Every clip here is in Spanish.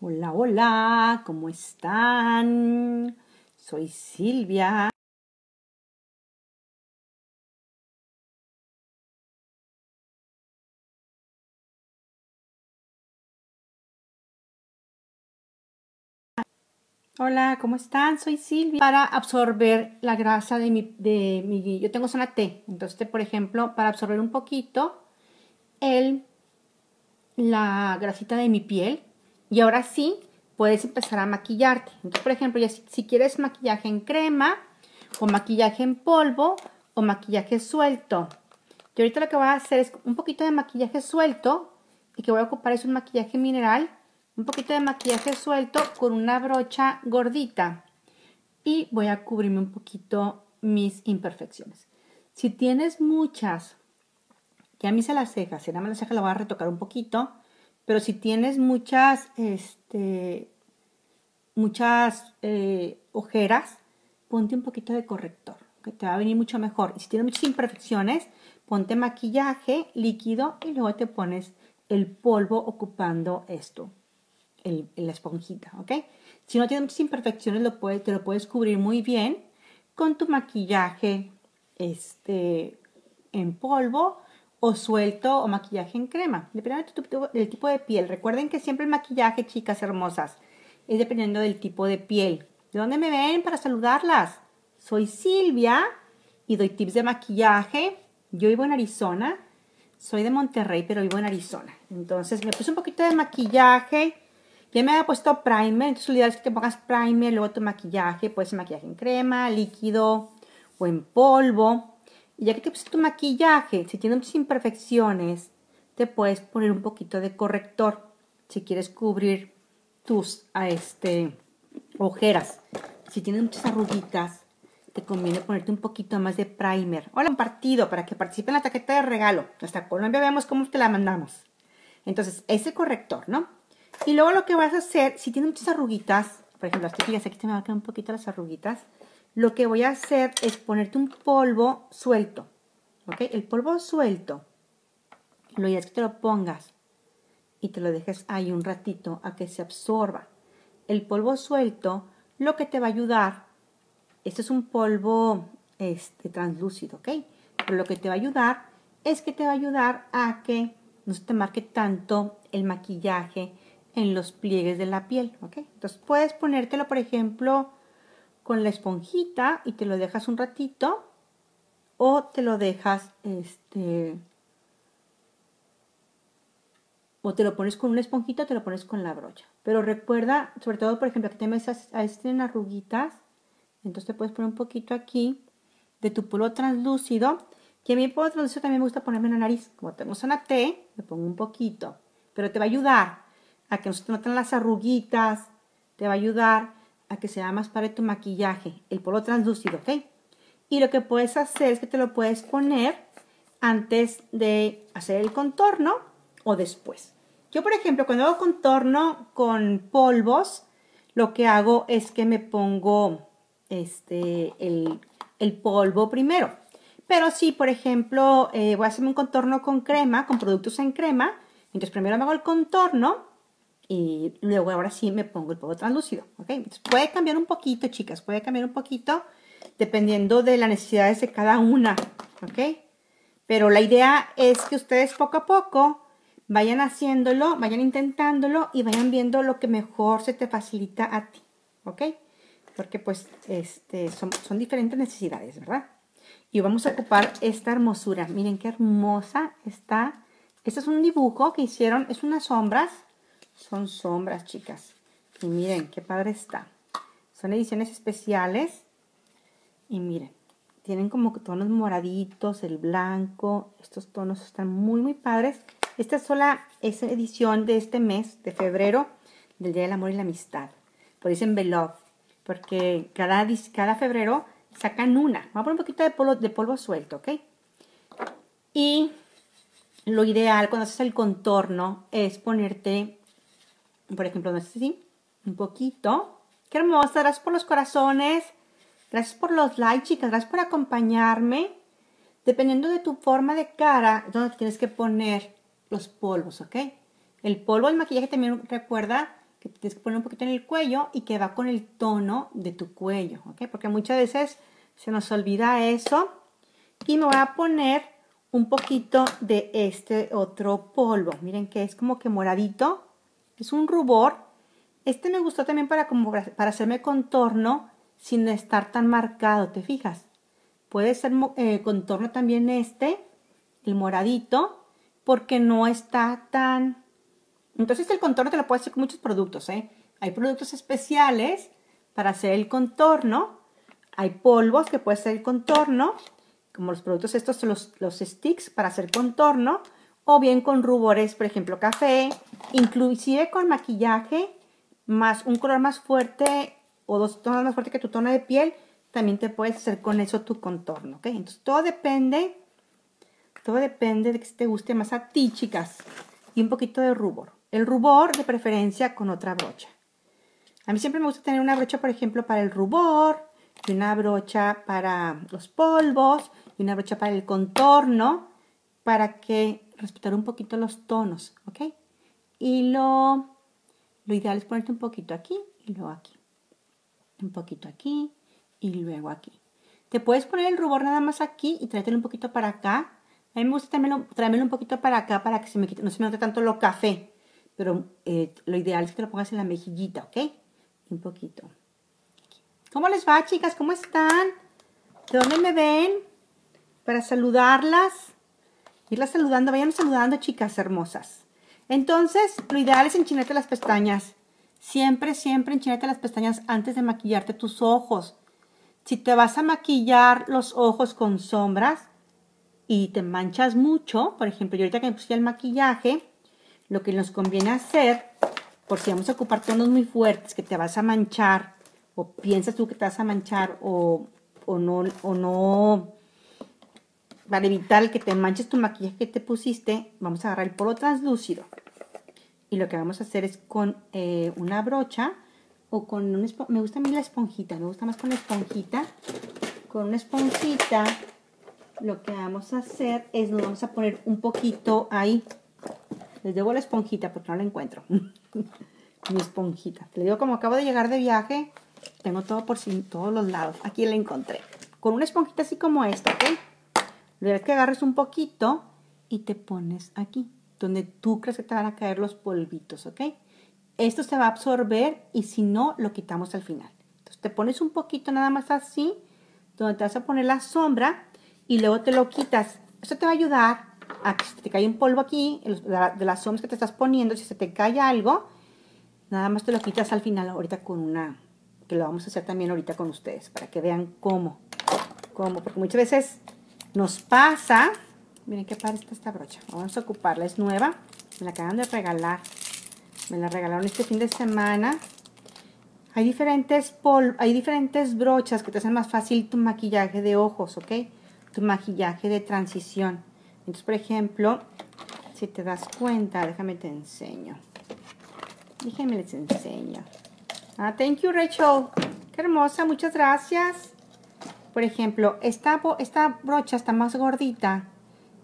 Hola, hola, ¿cómo están? Soy Silvia. Hola, ¿cómo están? Soy Silvia. Para absorber la grasa de mi, de mi yo tengo zona T, entonces, por ejemplo, para absorber un poquito el, la grasita de mi piel, y ahora sí, puedes empezar a maquillarte. Entonces, por ejemplo, si, quieres maquillaje en crema, o maquillaje en polvo, o maquillaje suelto. Yo ahorita lo que voy a hacer es un poquito de maquillaje suelto, y que voy a ocupar es un maquillaje mineral, un poquito de maquillaje suelto con una brocha gordita. Y voy a cubrirme un poquito mis imperfecciones. Si tienes muchas, ya me hice las cejas, si nada más las cejas la voy a retocar un poquito, pero si tienes muchas, este, muchas eh, ojeras, ponte un poquito de corrector, que te va a venir mucho mejor. Y si tienes muchas imperfecciones, ponte maquillaje líquido y luego te pones el polvo ocupando esto, el, la esponjita, ¿ok? Si no tienes muchas imperfecciones, te lo puedes cubrir muy bien con tu maquillaje este, en polvo o suelto o maquillaje en crema, dependiendo del tipo de piel. Recuerden que siempre el maquillaje, chicas hermosas, es dependiendo del tipo de piel. ¿De dónde me ven para saludarlas? Soy Silvia y doy tips de maquillaje. Yo vivo en Arizona. Soy de Monterrey, pero vivo en Arizona. Entonces me puse un poquito de maquillaje. Ya me había puesto primer, entonces la idea es que te pongas primer, luego tu maquillaje, puede ser maquillaje en crema, líquido o en polvo. Y ya que te pusiste tu maquillaje, si tienes muchas imperfecciones, te puedes poner un poquito de corrector si quieres cubrir tus a este, ojeras. Si tienes muchas arruguitas, te conviene ponerte un poquito más de primer. Hola, un partido para que participe en la tarjeta de regalo. Hasta Colombia veamos cómo te la mandamos. Entonces, ese corrector, ¿no? Y luego lo que vas a hacer, si tienes muchas arruguitas, por ejemplo, aquí, aquí te me va a quedar un poquito las arruguitas, lo que voy a hacer es ponerte un polvo suelto. ¿Ok? El polvo suelto, lo ideal es que te lo pongas y te lo dejes ahí un ratito a que se absorba. El polvo suelto lo que te va a ayudar, este es un polvo este, translúcido, ¿ok? Pero lo que te va a ayudar es que te va a ayudar a que no se te marque tanto el maquillaje en los pliegues de la piel, ¿ok? Entonces puedes ponértelo, por ejemplo, con la esponjita y te lo dejas un ratito o te lo dejas este o te lo pones con una esponjita o te lo pones con la brocha. Pero recuerda, sobre todo, por ejemplo, que te metes a este en arruguitas, entonces te puedes poner un poquito aquí de tu polvo translúcido, que a mí el polvo translúcido también me gusta ponerme en la nariz. Como tengo zona T, me pongo un poquito, pero te va a ayudar a que no se te noten las arruguitas, te va a ayudar a que sea más para tu maquillaje, el polvo translúcido, ¿ok? Y lo que puedes hacer es que te lo puedes poner antes de hacer el contorno o después. Yo, por ejemplo, cuando hago contorno con polvos, lo que hago es que me pongo este, el, polvo primero. Pero si, por ejemplo, eh, voy a hacerme un contorno con crema, con productos en crema, entonces primero me hago el contorno y luego ahora sí me pongo el polvo translúcido, ¿ok? puede cambiar un poquito, chicas, puede cambiar un poquito dependiendo de las necesidades de cada una, ¿ok? Pero la idea es que ustedes poco a poco vayan haciéndolo, vayan intentándolo y vayan viendo lo que mejor se te facilita a ti, ¿ok? Porque pues este, son, son diferentes necesidades, ¿verdad? Y vamos a ocupar esta hermosura. Miren qué hermosa está. Este es un dibujo que hicieron, es unas sombras son sombras, chicas. Y miren, qué padre está. Son ediciones especiales. Y miren, tienen como tonos moraditos, el blanco. Estos tonos están muy, muy padres. Esta es sola es edición de este mes, de febrero, del Día del Amor y la Amistad. Por dicen Beloved, porque cada, cada febrero sacan una. Vamos a poner un poquito de polvo, de polvo suelto, ¿ok? Y lo ideal cuando haces el contorno es ponerte por ejemplo, no si, un poquito. Qué hermosa, gracias por los corazones, gracias por los likes, chicas, gracias por acompañarme. Dependiendo de tu forma de cara, donde tienes que poner los polvos, ¿ok? El polvo del maquillaje también recuerda que tienes que poner un poquito en el cuello y que va con el tono de tu cuello, ¿ok? Porque muchas veces se nos olvida eso. Y me voy a poner un poquito de este otro polvo. Miren que es como que moradito. Es un rubor. Este me gustó también para, como, para hacerme contorno sin estar tan marcado, ¿te fijas? Puede ser eh, contorno también este, el moradito, porque no está tan... Entonces el contorno te lo puedes hacer con muchos productos, ¿eh? Hay productos especiales para hacer el contorno, hay polvos que puede ser el contorno, como los productos estos, los, los sticks para hacer contorno, o bien con rubores, por ejemplo, café, inclusive con maquillaje, más un color más fuerte o dos tonos más fuertes que tu tono de piel, también te puedes hacer con eso tu contorno, ¿ok? Entonces todo depende, todo depende de que te guste más a ti, chicas. Y un poquito de rubor. El rubor de preferencia con otra brocha. A mí siempre me gusta tener una brocha, por ejemplo, para el rubor, y una brocha para los polvos, y una brocha para el contorno, para que respetar un poquito los tonos, ¿ok? Y lo, lo ideal es ponerte un poquito aquí y luego aquí. Un poquito aquí y luego aquí. Te puedes poner el rubor nada más aquí y tráetelo un poquito para acá. A mí me gusta traérmelo, un poquito para acá para que se me quite, no se me note tanto lo café. Pero eh, lo ideal es que lo pongas en la mejillita, ¿ok? Un poquito. ¿Cómo les va, chicas? ¿Cómo están? ¿De dónde me ven? Para saludarlas. Irlas saludando. Vayan saludando, chicas hermosas. Entonces, lo ideal es enchinarte las pestañas. Siempre, siempre enchinarte las pestañas antes de maquillarte tus ojos. Si te vas a maquillar los ojos con sombras y te manchas mucho, por ejemplo, yo ahorita que me puse el maquillaje, lo que nos conviene hacer, por si vamos a ocupar tonos muy fuertes, que te vas a manchar, o piensas tú que te vas a manchar, o, o no, o no, para evitar que te manches tu maquillaje que te pusiste, vamos a agarrar el polvo translúcido. Y lo que vamos a hacer es con eh, una brocha, o con un me gusta a mí la esponjita, me gusta más con la esponjita. Con una esponjita lo que vamos a hacer es nos vamos a poner un poquito ahí. Les debo la esponjita porque no la encuentro. Mi esponjita. Te digo como acabo de llegar de viaje, tengo todo por todos los lados. Aquí la encontré. Con una esponjita así como esta, ¿ok? Debes que agarres un poquito y te pones aquí, donde tú crees que te van a caer los polvitos, ¿ok? esto se va a absorber y si no, lo quitamos al final. Entonces te pones un poquito nada más así, donde te vas a poner la sombra y luego te lo quitas. Esto te va a ayudar a que si te cae un polvo aquí, de las sombras que te estás poniendo, si se te cae algo, nada más te lo quitas al final ahorita con una, que lo vamos a hacer también ahorita con ustedes, para que vean cómo, cómo, porque muchas veces nos pasa, miren qué padre está esta brocha, vamos a ocuparla, es nueva, me la acaban de regalar, me la regalaron este fin de semana. Hay diferentes, pol hay diferentes brochas que te hacen más fácil tu maquillaje de ojos, ¿ok? Tu maquillaje de transición. Entonces, por ejemplo, si te das cuenta, déjame te enseño. Déjenme les enseño. Ah, thank you, Rachel. Qué hermosa, muchas gracias. Por ejemplo, esta, brocha está más gordita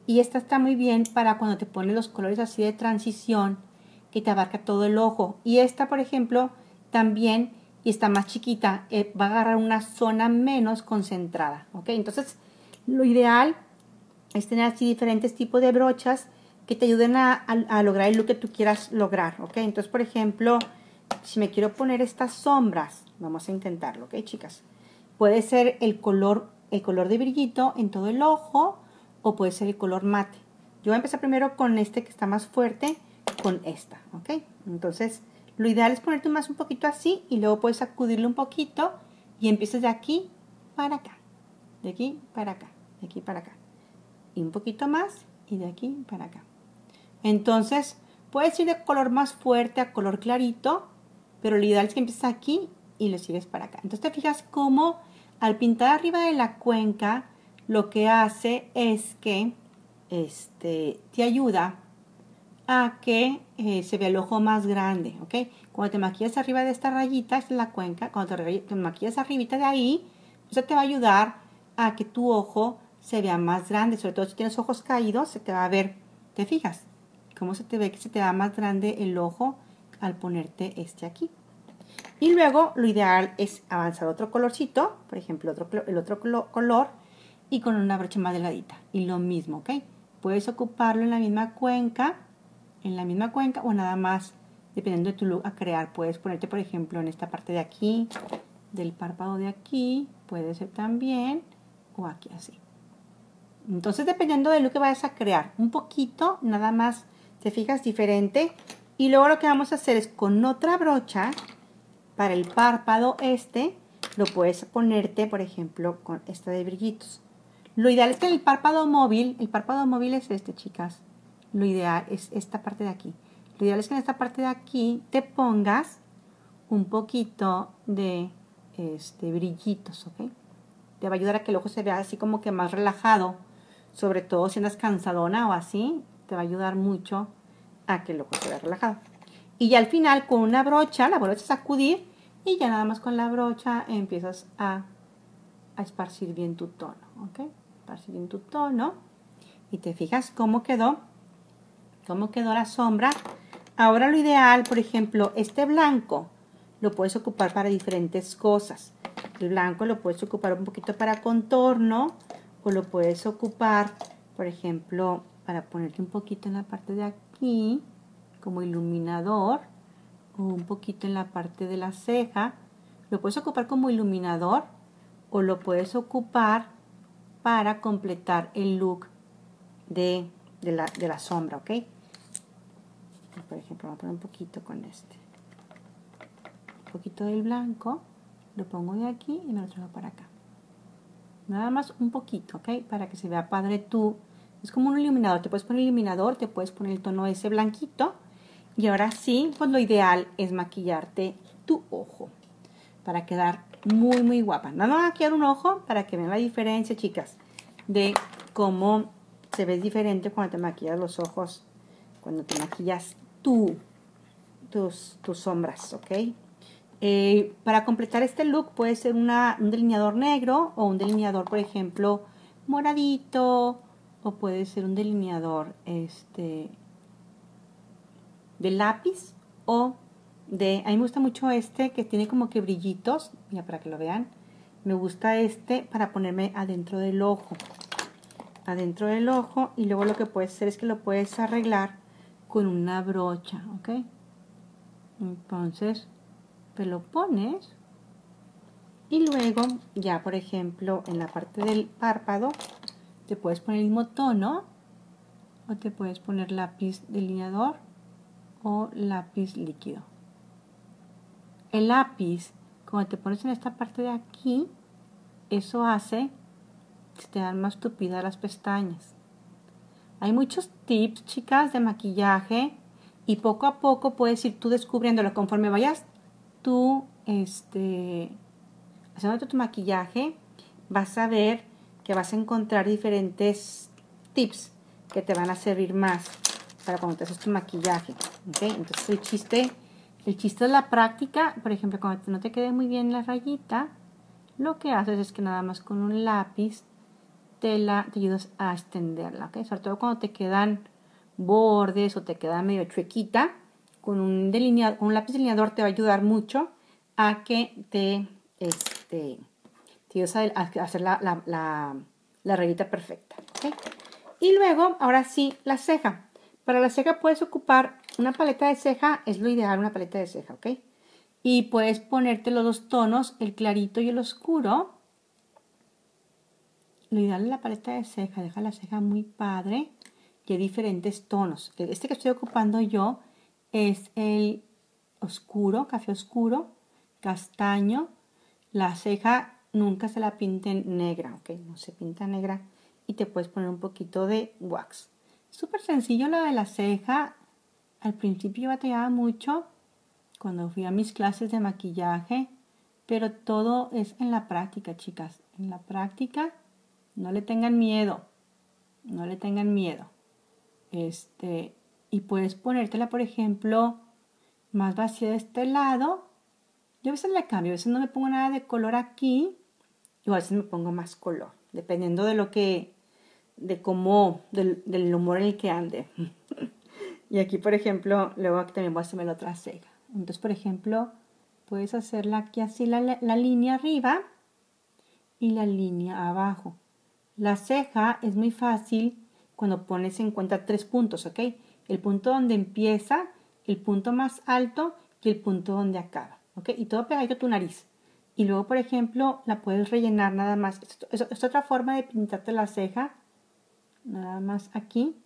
y esta está muy bien para cuando te pones los colores así de transición que te abarca todo el ojo. Y esta, por ejemplo, también, y está más chiquita, eh, va a agarrar una zona menos concentrada. ¿Ok? Entonces, lo ideal es tener así diferentes tipos de brochas que te ayuden a, lograr el que tú quieras lograr. ¿Ok? Entonces, por ejemplo, si me quiero poner estas sombras, vamos a intentarlo, ¿ok, chicas? Puede ser el color, el color de brillito en todo el ojo o puede ser el color mate. Yo voy a empezar primero con este que está más fuerte con esta, ¿ok? Entonces, lo ideal es ponerte más un poquito así y luego puedes sacudirlo un poquito y empiezas de aquí para acá, de aquí para acá, de aquí para acá. Y un poquito más y de aquí para acá. Entonces, puedes ir de color más fuerte a color clarito, pero lo ideal es que empieces aquí y lo sigues para acá. Entonces te fijas cómo al pintar arriba de la cuenca, lo que hace es que este, te ayuda a que eh, se vea el ojo más grande, ¿ok? Cuando te maquillas arriba de esta rayita, esta es la cuenca, cuando te, maquillas arribita de ahí, eso te va a ayudar a que tu ojo se vea más grande, sobre todo si tienes ojos caídos, se te va a ver, ¿te fijas? ¿Cómo se te ve que se te va más grande el ojo al ponerte este aquí. Y luego lo ideal es avanzar otro colorcito, por ejemplo, otro, el otro color, y con una brocha más delgadita. Y lo mismo, ¿ok? Puedes ocuparlo en la misma cuenca, en la misma cuenca, o nada más, dependiendo de tu look a crear. Puedes ponerte, por ejemplo, en esta parte de aquí, del párpado de aquí, puede ser también, o aquí así. Entonces, dependiendo de lo que vayas a crear, un poquito, nada más, te fijas diferente. Y luego lo que vamos a hacer es con otra brocha, para el párpado este, lo puedes ponerte, por ejemplo, con esta de brillitos. Lo ideal es que el párpado móvil, el párpado móvil es este, chicas. Lo ideal es esta parte de aquí. Lo ideal es que en esta parte de aquí te pongas un poquito de este, brillitos, ¿ok? Te va a ayudar a que el ojo se vea así como que más relajado. Sobre todo si andas cansadona o así, te va a ayudar mucho a que el ojo se vea relajado. Y ya al final con una brocha la vuelves a sacudir y ya nada más con la brocha empiezas a, a esparcir bien tu tono, ¿ok? Esparcir bien tu tono y te fijas cómo quedó, cómo quedó la sombra. Ahora lo ideal, por ejemplo, este blanco lo puedes ocupar para diferentes cosas. El blanco lo puedes ocupar un poquito para contorno o lo puedes ocupar, por ejemplo, para ponerte un poquito en la parte de aquí como iluminador o un poquito en la parte de la ceja. Lo puedes ocupar como iluminador o lo puedes ocupar para completar el look de, la, de la, sombra, ¿ok? Por ejemplo, voy a poner un poquito con este. Un poquito del blanco, lo pongo de aquí y me lo traigo para acá. Nada más un poquito, ¿ok? Para que se vea padre tú. Es como un iluminador. Te puedes poner iluminador, te puedes poner el tono de ese blanquito y ahora sí, pues lo ideal es maquillarte tu ojo para quedar muy, muy guapa. Nada más maquillar un ojo para que vean la diferencia, chicas, de cómo se ve diferente cuando te maquillas los ojos, cuando te maquillas tú, tus, tus sombras, ¿ok? Eh, para completar este look puede ser un delineador negro o un delineador, por ejemplo, moradito o puede ser un delineador este, de lápiz o de... A mí me gusta mucho este que tiene como que brillitos, ya para que lo vean. Me gusta este para ponerme adentro del ojo. Adentro del ojo y luego lo que puedes hacer es que lo puedes arreglar con una brocha, ¿ok? Entonces, te lo pones y luego ya por ejemplo en la parte del párpado te puedes poner el mismo tono o te puedes poner lápiz delineador o lápiz líquido. El lápiz, como te pones en esta parte de aquí, eso hace que te dan más tupidas las pestañas. Hay muchos tips, chicas, de maquillaje y poco a poco puedes ir tú descubriéndolo conforme vayas tú este, haciendo tu maquillaje, vas a ver que vas a encontrar diferentes tips que te van a servir más para cuando te haces tu maquillaje. Entonces el chiste, el chiste de la práctica, por ejemplo, cuando no te quede muy bien la rayita, lo que haces es que nada más con un lápiz te, la, te ayudas a extenderla, ¿ok? Sobre todo cuando te quedan bordes o te queda medio chuequita, con un, delineador, un lápiz delineador te va a ayudar mucho a que te, este, te a, hacer la, la, la, rayita perfecta, ¿ok? Y luego, ahora sí, la ceja. Para la ceja puedes ocupar una paleta de ceja, es lo ideal una paleta de ceja, ¿ok? Y puedes ponerte los dos tonos, el clarito y el oscuro. Lo ideal es la paleta de ceja, deja la ceja muy padre y hay diferentes tonos. Este que estoy ocupando yo es el oscuro, café oscuro, castaño. La ceja nunca se la pinten negra, ¿ok? No se pinta negra. Y te puedes poner un poquito de wax. Súper sencillo lo de la ceja. Al principio batallaba mucho cuando fui a mis clases de maquillaje, pero todo es en la práctica, chicas. En la práctica, no le tengan miedo. No le tengan miedo. Este, y puedes ponértela, por ejemplo, más vacía de este lado. Yo a veces la cambio, a veces no me pongo nada de color aquí, y a veces me pongo más color, dependiendo de lo que de cómo, del, humor en el que ande. y aquí, por ejemplo, luego también voy a hacerme la otra ceja. Entonces, por ejemplo, puedes hacerla aquí así la, la línea arriba y la línea abajo. La ceja es muy fácil cuando pones en cuenta tres puntos, ¿ok? El punto donde empieza, el punto más alto y el punto donde acaba, ¿ok? Y todo pegadito a tu nariz. Y luego, por ejemplo, la puedes rellenar nada más. Es, otra forma de pintarte la ceja. Nada más aquí.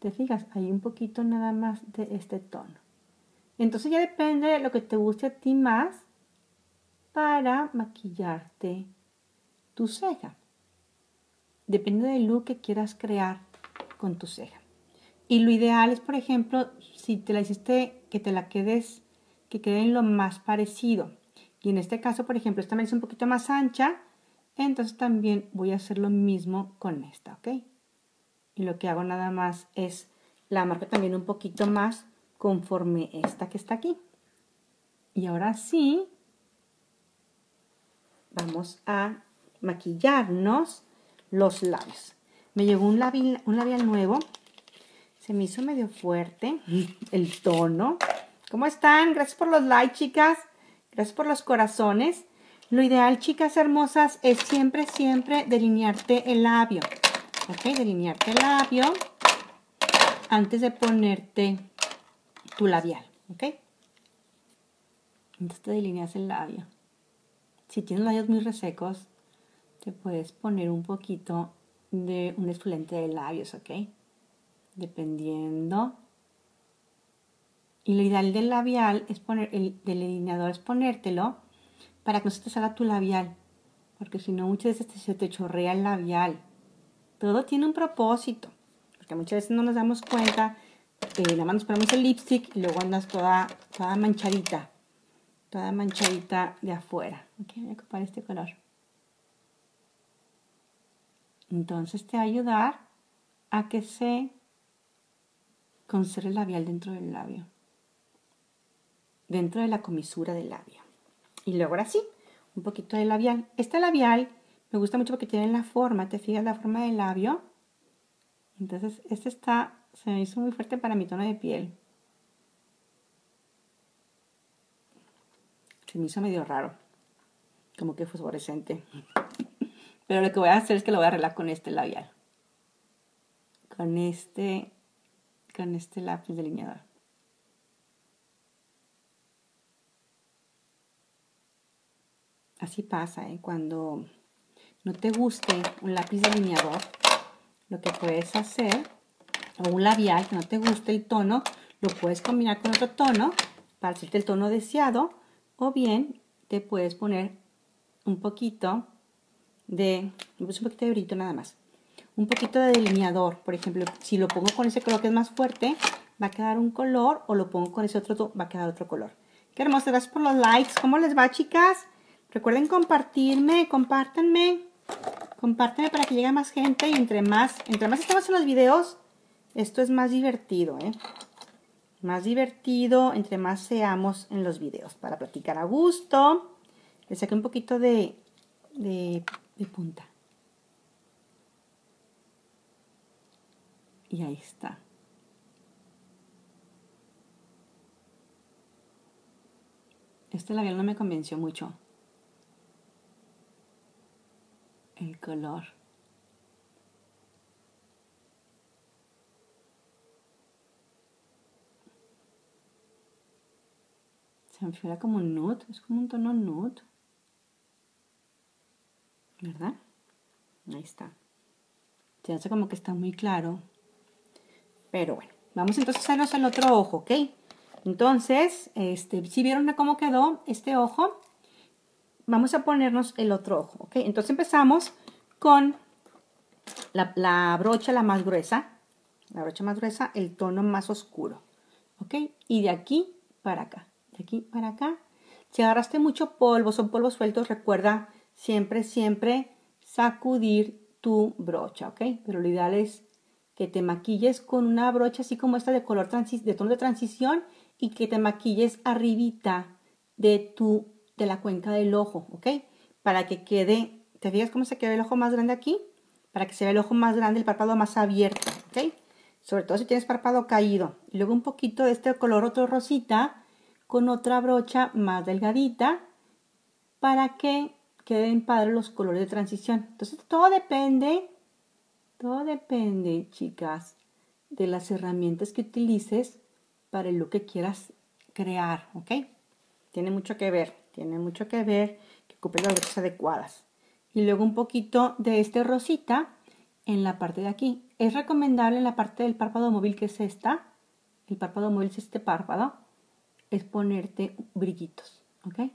¿Te fijas? Hay un poquito nada más de este tono. Entonces ya depende de lo que te guste a ti más para maquillarte tu ceja. Depende del look que quieras crear con tu ceja. Y lo ideal es, por ejemplo, si te la hiciste, que te la quedes, que queden lo más parecido. Y en este caso, por ejemplo, esta me hizo un poquito más ancha, entonces también voy a hacer lo mismo con esta, ¿ok? Y lo que hago nada más es la marco también un poquito más conforme esta que está aquí. Y ahora sí, vamos a maquillarnos los labios. Me llegó un labial, un labial nuevo. Se me hizo medio fuerte el tono. ¿Cómo están? Gracias por los likes, chicas. Gracias por los corazones. Lo ideal, chicas hermosas, es siempre, siempre delinearte el labio. ¿Ok? Delinearte el labio antes de ponerte tu labial. ¿Ok? Entonces te delineas el labio. Si tienes labios muy resecos, te puedes poner un poquito de un exfoliante de labios, ¿ok? Dependiendo y lo ideal del labial es poner, el delineador es ponértelo para que no se te salga tu labial. Porque si no, muchas veces se te chorrea el labial. Todo tiene un propósito. Porque muchas veces no nos damos cuenta. Eh, nada más nos ponemos el lipstick y luego andas toda, toda manchadita. Toda manchadita de afuera. Ok, voy a ocupar este color. Entonces te va a ayudar a que se conserve el labial dentro del labio dentro de la comisura del labio. Y luego ahora sí, un poquito de labial. Este labial me gusta mucho porque tiene la forma, ¿te fijas la forma del labio? Entonces este está, se me hizo muy fuerte para mi tono de piel. Se me hizo medio raro, como que fosforescente. Pero lo que voy a hacer es que lo voy a arreglar con este labial. Con este, con este lápiz delineador. Así pasa, ¿eh? cuando no te guste un lápiz delineador, lo que puedes hacer, o un labial que no te guste el tono, lo puedes combinar con otro tono para hacerte el tono deseado, o bien te puedes poner un poquito de, un poquito de brillo nada más, un poquito de delineador, por ejemplo, si lo pongo con ese color que es más fuerte, va a quedar un color, o lo pongo con ese otro, va a quedar otro color. Qué hermoso, gracias por los likes. ¿Cómo les va, chicas? Recuerden compartirme, compártanme, compártanme para que llegue más gente y entre más, entre más estamos en los videos, esto es más divertido, ¿eh? Más divertido entre más seamos en los videos. Para platicar a gusto, le saqué un poquito de, de, de punta. Y ahí está. Este labial no me convenció mucho. El color. Se me figura como un nude, es como un tono nude. ¿Verdad? Ahí está. Se hace como que está muy claro. Pero bueno, vamos entonces a hacernos el otro ojo, ¿ok? Entonces, este, si vieron cómo quedó este ojo, vamos a ponernos el otro ojo, ¿ok? Entonces empezamos con la, brocha la más gruesa, la brocha más gruesa, el tono más oscuro, ¿ok? Y de aquí para acá, de aquí para acá. Si agarraste mucho polvo, son polvos sueltos, recuerda siempre, siempre sacudir tu brocha, ¿ok? Pero lo ideal es que te maquilles con una brocha así como esta de color de tono de transición y que te maquilles arribita de tu de la cuenca del ojo, ¿ok? Para que quede, ¿te fijas cómo se queda el ojo más grande aquí? Para que se vea el ojo más grande, el párpado más abierto, ¿ok? Sobre todo si tienes párpado caído. Y luego un poquito de este color otro rosita con otra brocha más delgadita para que queden padres los colores de transición. Entonces todo depende, todo depende, chicas, de las herramientas que utilices para lo que quieras crear, ¿ok? Tiene mucho que ver, tiene mucho que ver que ocupes las brochas adecuadas. Y luego un poquito de este rosita en la parte de aquí. Es recomendable en la parte del párpado móvil que es esta, el párpado móvil es este párpado, es ponerte brillitos, ¿ok?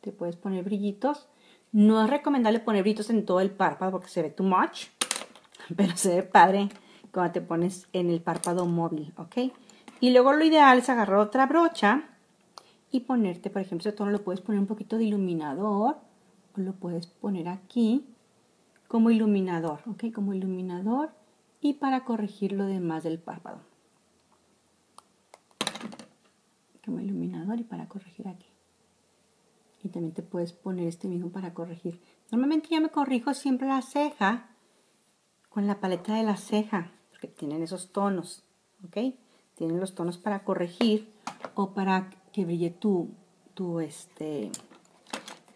Te puedes poner brillitos. No es recomendable poner brillitos en todo el párpado porque se ve too much, pero se ve padre cuando te pones en el párpado móvil, ¿ok? Y luego lo ideal es agarrar otra brocha y ponerte, por ejemplo, ese tono lo puedes poner un poquito de iluminador o lo puedes poner aquí como iluminador, ¿ok? Como iluminador y para corregir lo demás del párpado. Como iluminador y para corregir aquí. Y también te puedes poner este mismo para corregir. Normalmente yo me corrijo siempre la ceja con la paleta de la ceja, porque tienen esos tonos, ¿ok? Tienen los tonos para corregir o para que brille tu, tu este,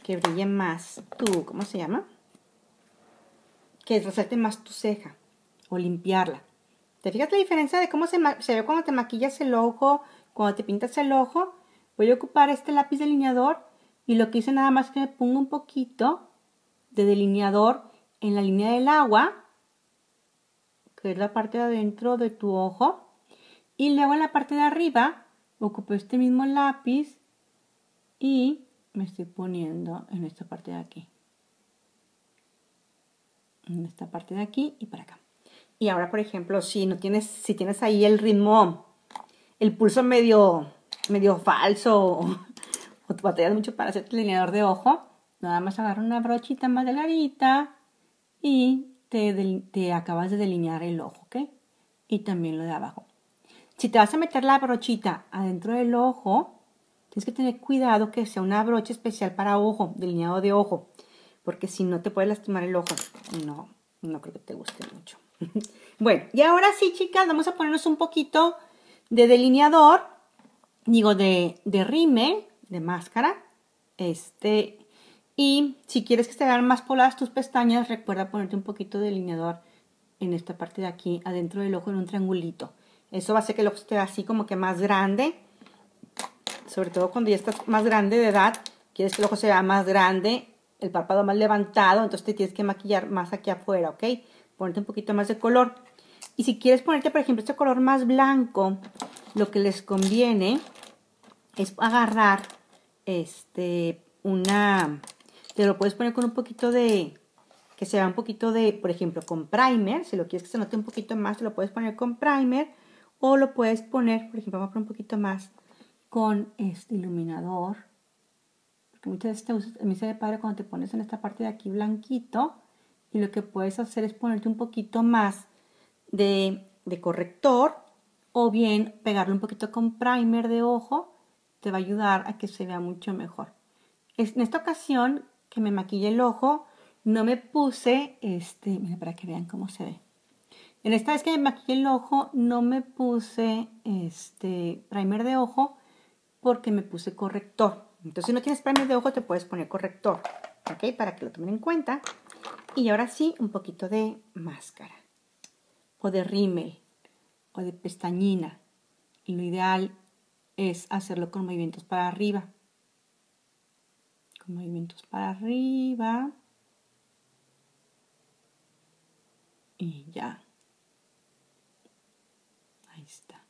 que brille más tu, ¿cómo se llama? Que resalte más tu ceja o limpiarla. ¿Te fijas la diferencia de cómo se, se ve cuando te maquillas el ojo, cuando te pintas el ojo? Voy a ocupar este lápiz delineador y lo que hice nada más que me pongo un poquito de delineador en la línea del agua, que es la parte de adentro de tu ojo, y luego en la parte de arriba ocupo este mismo lápiz y me estoy poniendo en esta parte de aquí. En esta parte de aquí y para acá. Y ahora, por ejemplo, si no tienes, si tienes ahí el ritmo, el pulso medio, medio falso, o te batallas mucho para hacer tu delineador de ojo, nada más agarra una brochita más delgadita y te, te acabas de delinear el ojo, ¿ok? Y también lo de abajo. Si te vas a meter la brochita adentro del ojo, Tienes que tener cuidado que sea una brocha especial para ojo, delineado de ojo, porque si no te puede lastimar el ojo. No, no creo que te guste mucho. bueno, y ahora sí, chicas, vamos a ponernos un poquito de delineador, digo, de, de rímel, de máscara. Este, y si quieres que se vean más pobladas tus pestañas, recuerda ponerte un poquito de delineador en esta parte de aquí, adentro del ojo, en un triangulito. Eso va a hacer que el ojo esté así como que más grande sobre todo cuando ya estás más grande de edad, quieres que el ojo sea más grande, el párpado más levantado, entonces te tienes que maquillar más aquí afuera, ¿ok? Ponerte un poquito más de color. Y si quieres ponerte, por ejemplo, este color más blanco, lo que les conviene es agarrar este, una, te lo puedes poner con un poquito de, que sea un poquito de, por ejemplo, con primer, si lo quieres que se note un poquito más, te lo puedes poner con primer, o lo puedes poner, por ejemplo, vamos a poner un poquito más con este iluminador. Porque muchas veces te usas, a mí se ve padre cuando te pones en esta parte de aquí blanquito y lo que puedes hacer es ponerte un poquito más de, corrector o bien pegarle un poquito con primer de ojo. Te va a ayudar a que se vea mucho mejor. En esta ocasión que me maquillé el ojo, no me puse, este, mira para que vean cómo se ve. En esta vez que me maquillé el ojo, no me puse este primer de ojo, porque me puse corrector. Entonces, si no tienes primer de ojo, te puedes poner corrector, ¿ok? Para que lo tomen en cuenta. Y ahora sí, un poquito de máscara, o de rímel, o de pestañina. Y lo ideal es hacerlo con movimientos para arriba. Con movimientos para arriba. Y ya. Está.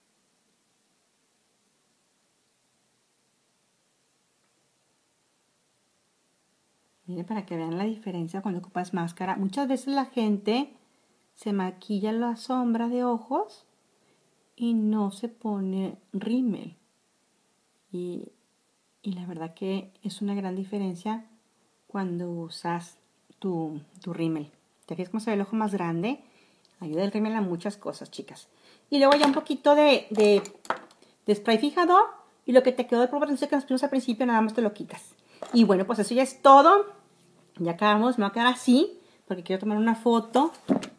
para que vean la diferencia cuando ocupas máscara. Muchas veces la gente se maquilla la sombra de ojos y no se pone rímel. Y, la verdad que es una gran diferencia cuando usas tu, tu rímel. ¿Te fijas cómo se ve el ojo más grande? Ayuda el rímel a muchas cosas, chicas. Y luego ya un poquito de, spray fijador. Y lo que te quedó de proporción que nos pusimos al principio, nada más te lo quitas. Y bueno, pues eso ya es todo. Ya acabamos, me va a quedar así, porque quiero tomar una foto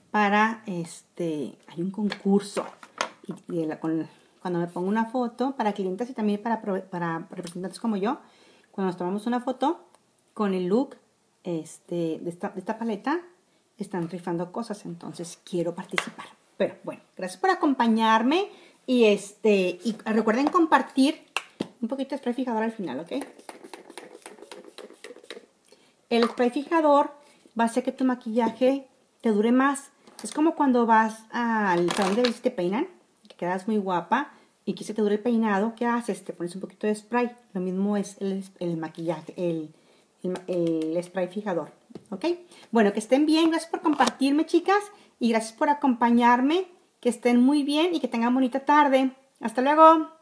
para este. Hay un concurso y, con, cuando me pongo una foto, para clientes y también para, para representantes como yo, cuando nos tomamos una foto con el look este, de esta paleta, están rifando cosas, entonces quiero participar. Pero bueno, gracias por acompañarme y este y recuerden compartir un poquito de spray fijador al final, ¿ok? El spray fijador va a hacer que tu maquillaje te dure más. Es como cuando vas al salón de te peinan, que quedas muy guapa y que se te dure el peinado, ¿qué haces? Te pones un poquito de spray. Lo mismo es el, maquillaje, el, el, spray fijador, ¿ok? Bueno, que estén bien. Gracias por compartirme, chicas, y gracias por acompañarme. Que estén muy bien y que tengan bonita tarde. Hasta luego.